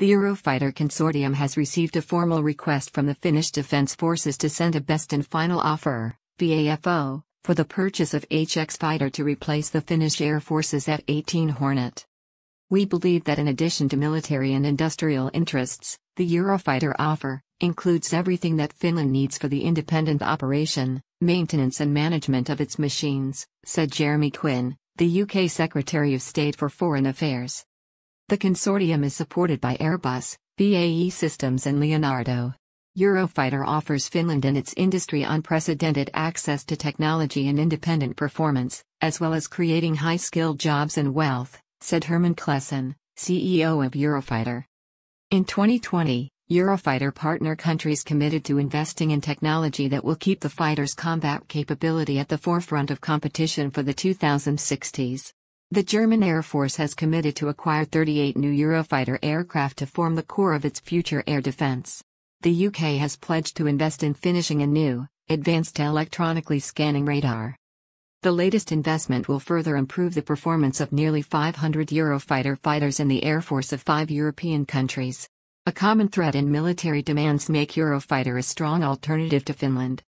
The Eurofighter Consortium has received a formal request from the Finnish Defence Forces to send a best and final offer, BAFO, for the purchase of HX fighter to replace the Finnish Air Force's F-18 Hornet. We believe that in addition to military and industrial interests, the Eurofighter offer includes everything that Finland needs for the independent operation, maintenance and management of its machines, said Jeremy Quin, the UK Secretary of State for Foreign Affairs. The consortium is supported by Airbus, BAE Systems and Leonardo. Eurofighter offers Finland and its industry unprecedented access to technology and independent performance, as well as creating high-skilled jobs and wealth, said Herman Claesen, CEO of Eurofighter. In 2020, Eurofighter partner countries committed to investing in technology that will keep the fighter's combat capability at the forefront of competition for the 2060s. The German Air Force has committed to acquire 38 new Eurofighter aircraft to form the core of its future air defense. The UK has pledged to invest in finishing a new, advanced electronically scanning radar. The latest investment will further improve the performance of nearly 500 Eurofighter fighters in the Air Force of five European countries. A common threat in military demands make Eurofighter a strong alternative to Finland.